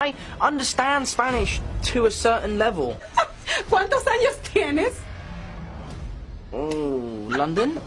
I understand Spanish to a certain level. ¿Cuántos años tienes? Oh, London?